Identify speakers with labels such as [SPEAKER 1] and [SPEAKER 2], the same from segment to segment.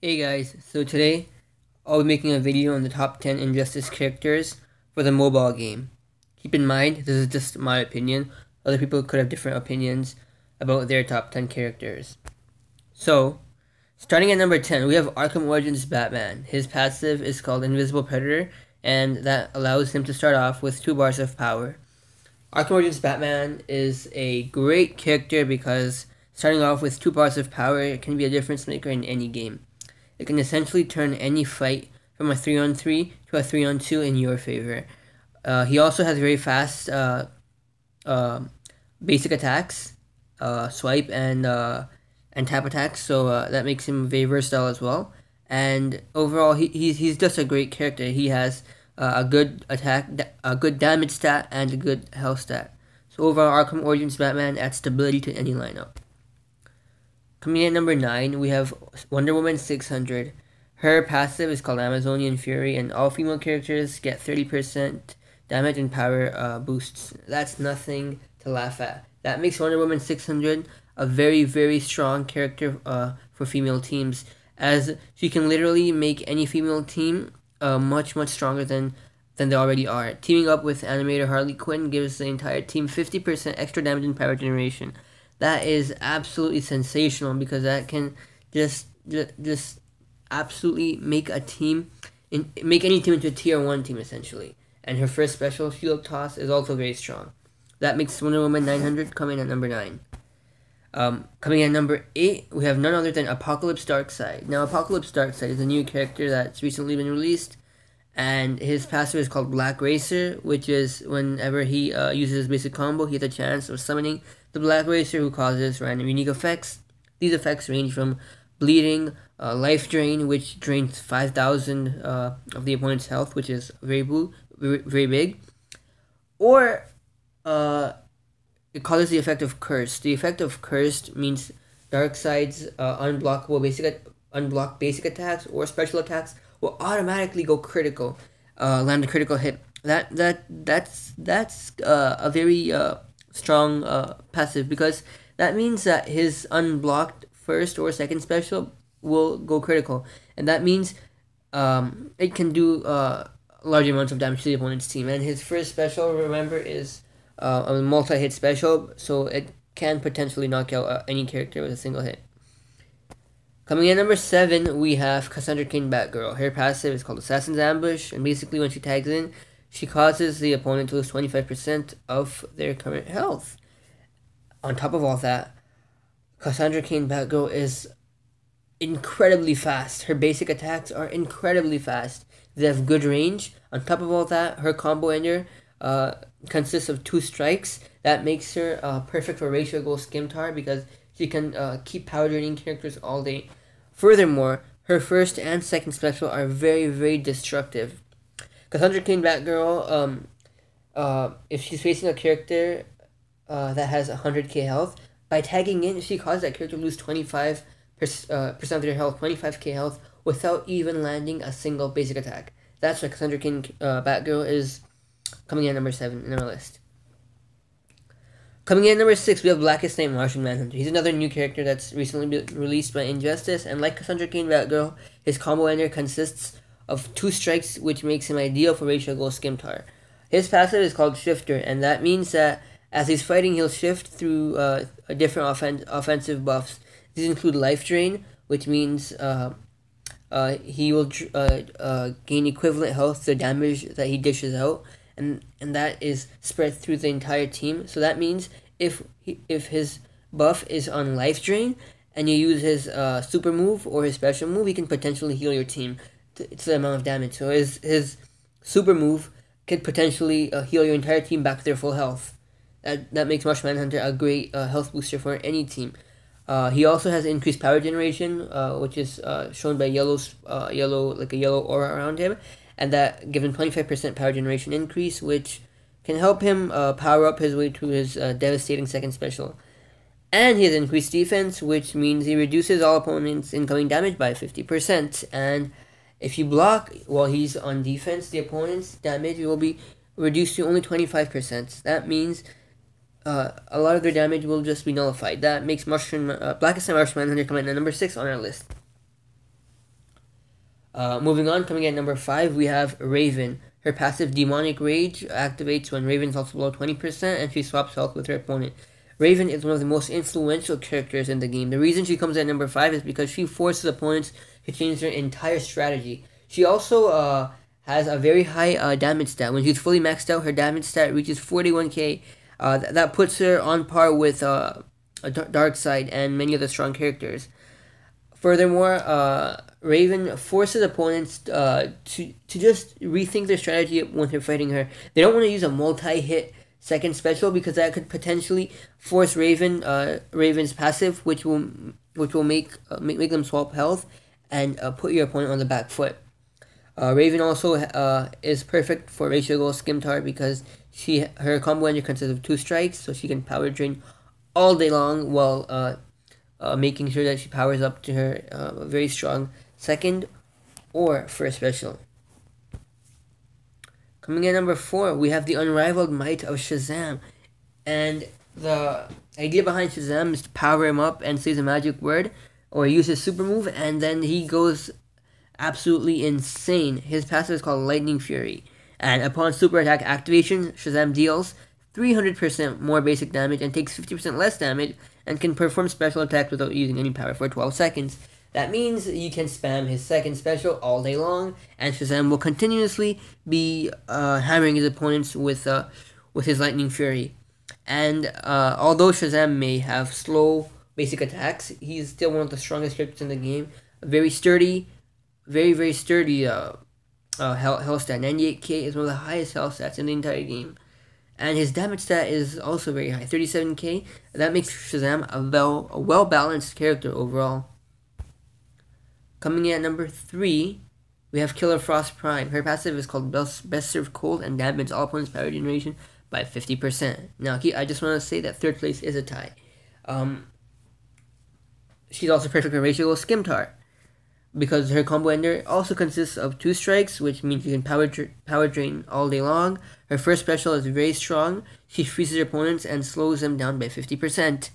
[SPEAKER 1] Hey guys, so today I'll be making a video on the top 10 Injustice characters for the mobile game. Keep in mind, this is just my opinion. Other people could have different opinions about their top 10 characters. So, starting at number 10, we have Arkham Origins Batman. His passive is called Invisible Predator, and that allows him to start off with 2 bars of power. Arkham Origins Batman is a great character because starting off with 2 bars of power can be a difference maker in any game. It can essentially turn any fight from a 3 on 3 to a 3 on 2 in your favor. Uh, he also has very fast uh, uh, basic attacks, uh, swipe and uh, and tap attacks, so uh, that makes him very versatile as well. And overall, he, he's, he's just a great character. He has a good attack, a good damage stat, and a good health stat. So overall, Arkham Origins Batman adds stability to any lineup. Coming in at number 9, we have Wonder Woman 600. Her passive is called Amazonian Fury, and all female characters get 30% damage and power uh, boosts. That's nothing to laugh at. That makes Wonder Woman 600 a very, very strong character uh, for female teams, as she can literally make any female team uh, much, much stronger than, than they already are. Teaming up with Animated Harley Quinn gives the entire team 50% extra damage and power generation that is absolutely sensational because that can just just, absolutely make a team in, make any team into a tier one team essentially. And her first special shield toss is also very strong. That makes Wonder Woman 900 coming at number nine. Um, coming at number eight, we have none other than Apocalypse Darkseid. Now, Apocalypse Darkseid is a new character that's recently been released, and his passive is called Black Racer, which is whenever he uh, uses his basic combo, he has a chance of summoning the Black Racer who causes random unique effects. These effects range from bleeding, uh, life drain, which drains 5,000 uh, of the opponent's health, which is very, blue, very, big, or uh, it causes the effect of Cursed. The effect of Cursed means Darkseid's uh, unblockable basic unblock basic attacks or special attacks will automatically go critical, uh, land a critical hit. That that that's that's uh, a very uh, strong uh, passive because that means that his unblocked first or second special will go critical, and that means um, it can do uh, large amounts of damage to the opponent's team. And his first special, remember, is uh, a multi-hit special, so it can potentially knock out any character with a single hit. Coming in number seven, we have Cassandra Cain Batgirl. Her passive is called Assassin's Ambush, and basically when she tags in, she causes the opponent to lose 25% of their current health. On top of all that, Cassandra Cain Batgirl is incredibly fast. Her basic attacks are incredibly fast. They have good range. On top of all that, her combo ender uh, consists of two strikes. That makes her uh, perfect for Ra's al Ghul Scimitar because she can uh, keep power draining characters all day. Furthermore, her first and second special are very, very destructive. Cassandra Cain Batgirl, um, uh, if she's facing a character uh, that has 100k health, by tagging in, she causes that character to lose 25 uh, percent of their health, 25k health, without even landing a single basic attack. That's why Cassandra Cain uh, Batgirl is coming in at number 7 in our list. Coming in at number 6, we have Blackest Night Martian Manhunter. He's another new character that's recently been released by Injustice, and like Cassandra Cain Batgirl, his combo ender consists of two strikes, which makes him ideal for al Ghul Scimitar. His passive is called Shifter, and that means that as he's fighting, he'll shift through uh, different offen- offensive buffs. These include Life Drain, which means uh, uh, he will uh, uh, gain equivalent health to the damage that he dishes out, and and that is spread through the entire team. So that means if he, if his buff is on Life Drain, and you use his uh, super move or his special move, he can potentially heal your team to, the amount of damage. So his his super move could potentially uh, heal your entire team back to their full health. That that makes Martian Manhunter a great uh, health booster for any team. Uh, he also has increased power generation, uh, which is uh, shown by yellow, yellow like a yellow aura around him, and that given twenty five percent power generation increase, which can help him uh, power up his way to his uh, devastating second special. And he has increased defense, which means he reduces all opponents' incoming damage by 50%. And if you block while he's on defense, the opponent's damage will be reduced to only 25%. That means uh, a lot of their damage will just be nullified. That makes Mushroom, uh, Blackest Night Martian Manhunter come in at number 6 on our list. Uh, moving on, coming at number five, we have Raven. Her passive Demonic Rage activates when Raven's health below 20% and she swaps health with her opponent. Raven is one of the most influential characters in the game. The reason she comes at number 5 is because she forces opponents to change their entire strategy. She also uh, has a very high uh, damage stat. When she's fully maxed out, her damage stat reaches 41k. Uh, th- that puts her on par with uh, Darkseid and many other strong characters. Furthermore, uh, Raven forces opponents uh, to to just rethink their strategy when they're fighting her. They don't want to use a multi-hit second special because that could potentially force Raven uh, Raven's passive, which will which will make uh, make, make them swap health and uh, put your opponent on the back foot. Uh, Raven also uh, is perfect for Ra's al Ghul Scimitar because she her combo ender consists of two strikes, so she can power drain all day long while uh, uh, making sure that she powers up to her uh, very strong second or first special. Coming in number four, we have the unrivaled might of Shazam. And the idea behind Shazam is to power him up and say the magic word or use his super move, and then he goes absolutely insane. His passive is called Lightning Fury. And upon super attack activation, Shazam deals 300% more basic damage and takes 50% less damage and can perform special attacks without using any power for 12 seconds. That means you can spam his second special all day long, and Shazam will continuously be uh, hammering his opponents with uh, with his Lightning Fury. And uh, although Shazam may have slow basic attacks, he's still one of the strongest characters in the game. Very sturdy, very very sturdy. Uh, uh, health, health stat 98k is one of the highest health stats in the entire game and his damage stat is also very high 37k that makes shazam a well a well balanced character overall coming in at number three we have killer frost prime. Her passive is called best, best served cold and damages all opponents power generation by 50% now i just want to say that third place is a tie. Um, she's also perfect for Ra's al Ghul scimitar because her combo ender also consists of two strikes, which means you can power dra- power drain all day long. Her first special is very strong. She freezes her opponents and slows them down by fifty percent,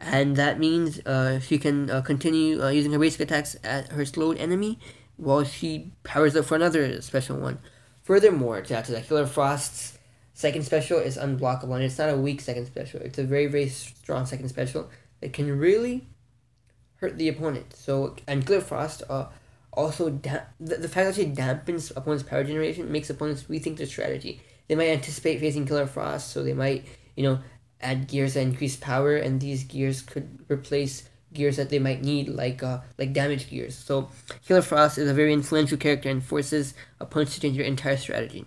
[SPEAKER 1] and that means uh, she can uh, continue uh, using her basic attacks at her slowed enemy while she powers up for another special one. Furthermore, to add to that, Killer Frost's second special is unblockable, and it's not a weak second special. It's a very very strong second special that can really hurt the opponent. So and Killer Frost uh, also the, the fact that she dampens opponent's power generation makes opponents rethink their strategy. They might anticipate facing Killer Frost, so they might you know add gears that increase power, and these gears could replace gears that they might need, like uh, like damage gears. So Killer Frost is a very influential character and forces a opponents to change their entire strategy.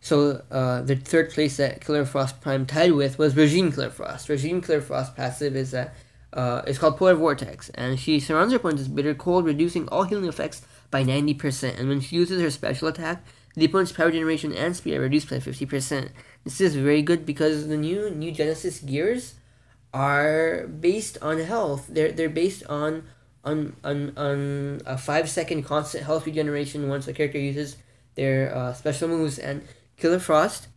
[SPEAKER 1] So uh, the third place that Killer Frost Prime tied with was Regime Killer Frost. Regime Killer Frost passive is that uh, it's called Polar Vortex, and she surrounds her opponent with bitter cold, reducing all healing effects by 90%. And when she uses her special attack, the opponent's power generation and speed are reduced by 50%. This is very good because the new new Genesis gears are based on health. They're they're based on on on, on a five second constant health regeneration once a character uses their uh, special moves. And Killer Frost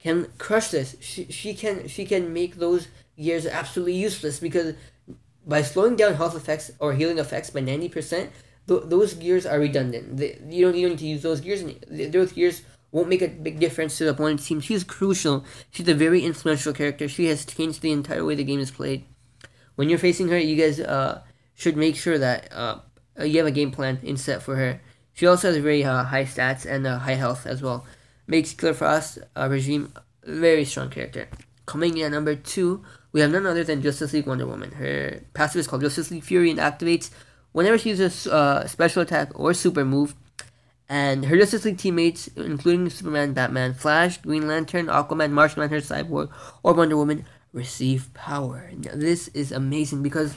[SPEAKER 1] can crush this. She, she can she can make those gears absolutely useless because by slowing down health effects or healing effects by 90%, th- those gears are redundant. You, don't, you don't need to use those gears. And those gears won't make a big difference to the opponent's team. She's crucial. She's a very influential character. She has changed the entire way the game is played. When you're facing her, you guys uh, should make sure that uh, you have a game plan in set for her. She also has very uh, high stats and uh, high health as well. Makes Killer Frost uh, regime a very strong character. Coming in at number two, we have none other than Justice League Wonder Woman. Her passive is called Justice League Fury and activates whenever she uses a uh, special attack or super move. And her Justice League teammates, including Superman, Batman, Flash, Green Lantern, Aquaman, Martian Manhunter, Cyborg, or Wonder Woman, receive power. Now, this is amazing because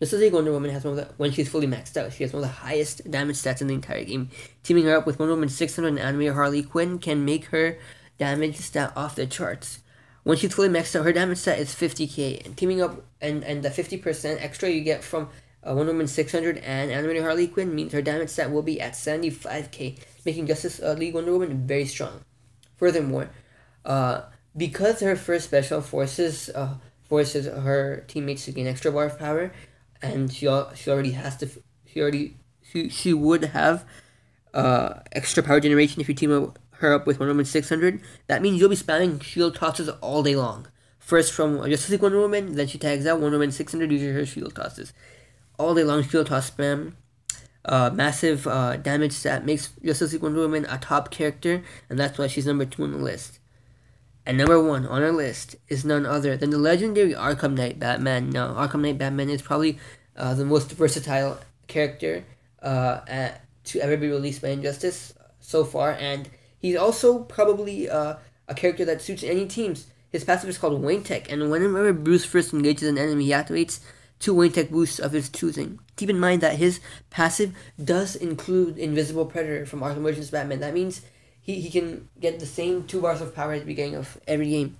[SPEAKER 1] Justice League Wonder Woman has one of the, when she's fully maxed out, she has one of the highest damage stats in the entire game. Teaming her up with Wonder Woman 600 and Animated Harley Quinn can make her damage stat off the charts. When she's fully maxed out, her damage stat is 50k. And teaming up and, and the 50% extra you get from uh, Wonder Woman 600 and Animated Harley Quinn means her damage set will be at 75k, making Justice uh, League Wonder Woman very strong. Furthermore, uh, because her first special forces uh, forces her teammates to gain extra bar of power, and she al- she already has to she already she, she would have uh, extra power generation if you team her up with Wonder Woman 600. That means you'll be spamming shield tosses all day long. First from Justice League Wonder Woman, then she tags out Wonder Woman 600 using her shield tosses. All day long shield toss spam. Uh, massive uh, damage that makes Justice League Wonder Woman a top character, and that's why she's number two on the list. And number one on our list is none other than the legendary Arkham Knight Batman. Now, Arkham Knight Batman is probably uh, the most versatile character uh, at, to ever be released by Injustice so far, and he's also probably uh, a character that suits any teams. His passive is called Wayne Tech, and whenever Bruce first engages an enemy, he activates two Wayne Tech boosts of his choosing. Keep in mind that his passive does include Invisible Predator from Arkham Origins Batman. That means he, he can get the same two bars of power at the beginning of every game.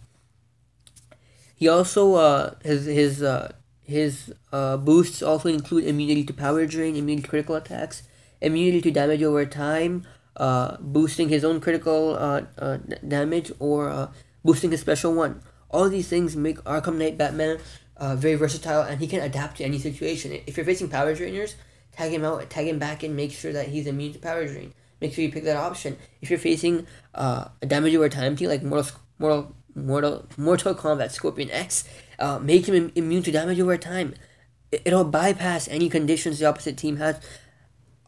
[SPEAKER 1] He also uh, his his uh, his uh, boosts also include immunity to power drain, immunity to critical attacks, immunity to damage over time, uh, boosting his own critical uh, uh, damage, or uh, boosting his special one. All these things make Arkham Knight Batman uh, very versatile, and he can adapt to any situation. If you're facing power drainers, tag him out, tag him back, and make sure that he's immune to power drain. Make sure you pick that option. If you're facing uh, a damage over time team like Mortal Mortal Mortal Mortal Kombat Scorpion X, uh, make him Im- immune to damage over time. It'll bypass any conditions the opposite team has.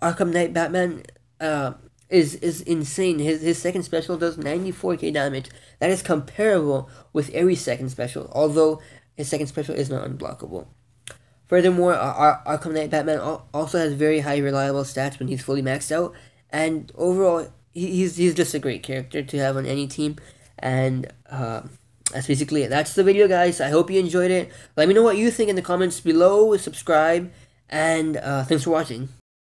[SPEAKER 1] Arkham Knight Batman uh, is is insane. His his second special does 94k damage. That is comparable with every second special, although his second special is not unblockable. Furthermore, Ar- Arkham Knight Batman also has very high reliable stats when he's fully maxed out, and overall, he's he's just a great character to have on any team. And uh, that's basically it. That's the video, guys. I hope you enjoyed it. Let me know what you think in the comments below. Subscribe, and uh, thanks for watching.